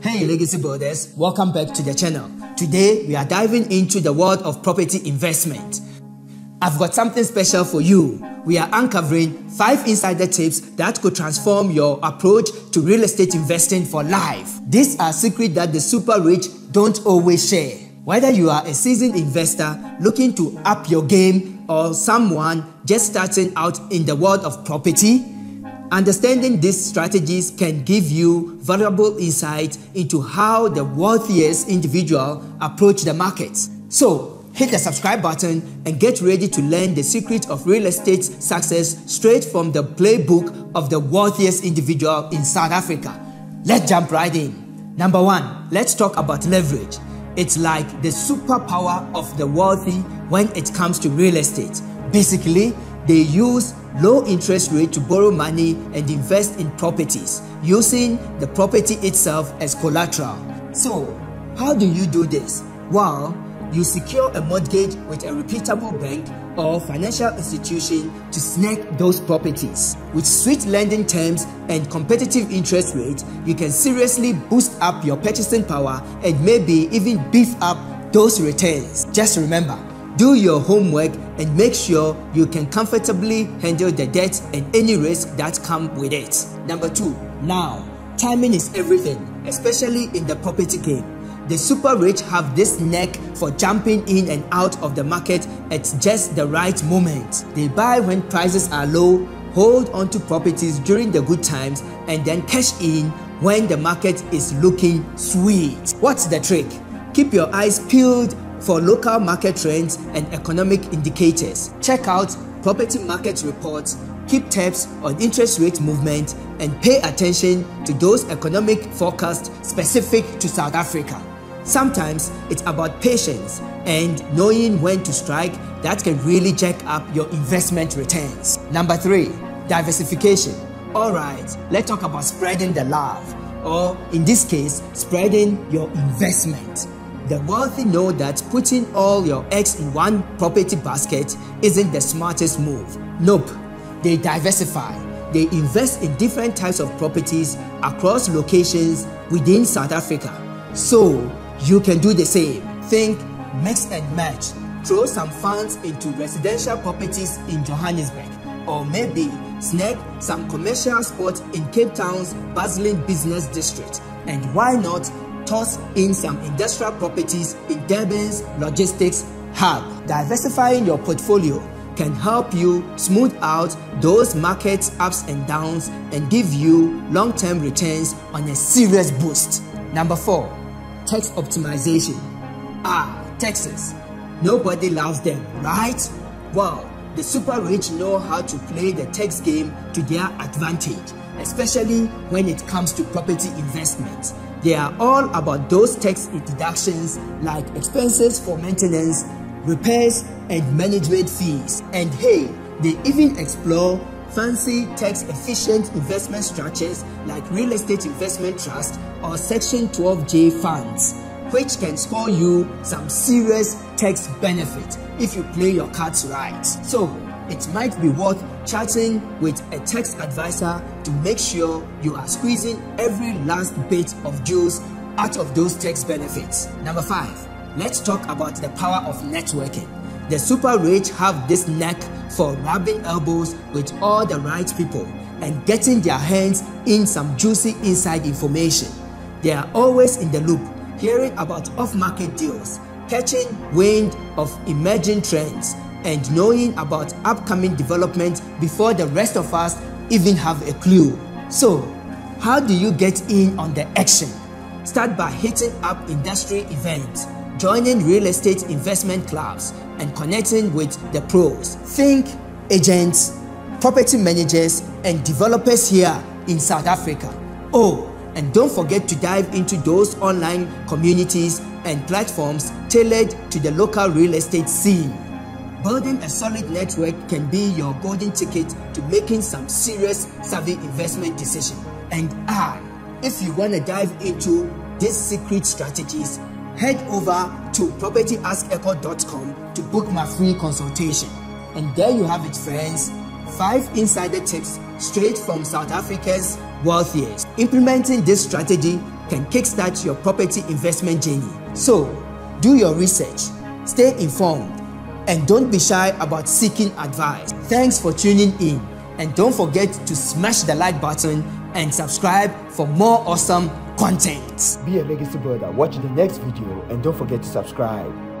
Hey legacy builders, welcome back to the channel. Today we are diving into the world of property investment. I've got something special for you. We are uncovering 5 insider tips that could transform your approach to real estate investing for life. These are secrets that the super rich don't always share. Whether you are a seasoned investor looking to up your game or someone just starting out in the world of property, understanding these strategies can give you valuable insight into how the wealthiest individual approach the market. So, hit the subscribe button and get ready to learn the secret of real estate success straight from the playbook of the wealthiest individual in South Africa. Let's jump right in. Number one, let's talk about leverage. It's like the superpower of the wealthy when it comes to real estate. Basically, they use low interest rate to borrow money and invest in properties using the property itself as collateral. So, how do you do this? Well, you secure a mortgage with a reputable bank or financial institution to snag those properties. With sweet lending terms and competitive interest rates, you can seriously boost up your purchasing power and maybe even beef up those returns. Just remember, do your homework and make sure you can comfortably handle the debt and any risk that come with it. Number 2. Now, timing is everything, especially in the property game. The super rich have this knack for jumping in and out of the market at just the right moment. They buy when prices are low, hold onto properties during the good times, and then cash in when the market is looking sweet. What's the trick? Keep your eyes peeled for local market trends and economic indicators. Check out property market reports, keep tabs on interest rate movement, and pay attention to those economic forecasts specific to South Africa. Sometimes it's about patience and knowing when to strike that can really jack up your investment returns. Number three, diversification. Alright, let's talk about spreading the love, or in this case, spreading your investment. The wealthy know that putting all your eggs in one property basket isn't the smartest move. Nope, they diversify. They invest in different types of properties across locations within South Africa. So, you can do the same. Think, mix and match. Throw some funds into residential properties in Johannesburg or maybe snag some commercial spots in Cape Town's bustling business district. And why not toss in some industrial properties in Durban's logistics hub? Diversifying your portfolio can help you smooth out those market ups and downs and give you long-term returns on a serious boost. Number 4 tax optimization. Ah, taxes. Nobody loves them, right? Well, the super rich know how to play the tax game to their advantage, especially when it comes to property investment. They are all about those tax deductions like expenses for maintenance, repairs, and management fees. And hey, they even explore fancy tax efficient investment structures like real estate investment trust or section 12j funds which can score you some serious tax benefit if you play your cards right so it might be worth chatting with a tax advisor to make sure you are squeezing every last bit of juice out of those tax benefits number five let's talk about the power of networking the super rich have this knack for rubbing elbows with all the right people and getting their hands in some juicy inside information. They are always in the loop, hearing about off-market deals, catching wind of emerging trends, and knowing about upcoming developments before the rest of us even have a clue. So, how do you get in on the action? Start by hitting up industry events, joining real estate investment clubs, and connecting with the pros. Think agents, property managers, and developers here in South Africa. Oh, and don't forget to dive into those online communities and platforms tailored to the local real estate scene. Building a solid network can be your golden ticket to making some serious savvy investment decision. And ah, if you want to dive into these secret strategies, head over to propertyaskekow.com to book my free consultation. And there you have it, friends. Five insider tips straight from South Africa's wealthiest. Implementing this strategy can kickstart your property investment journey. So, do your research, stay informed, and don't be shy about seeking advice. Thanks for tuning in, and don't forget to smash the like button and subscribe for more awesome content. Be a legacy builder. Watch the next video and don't forget to subscribe.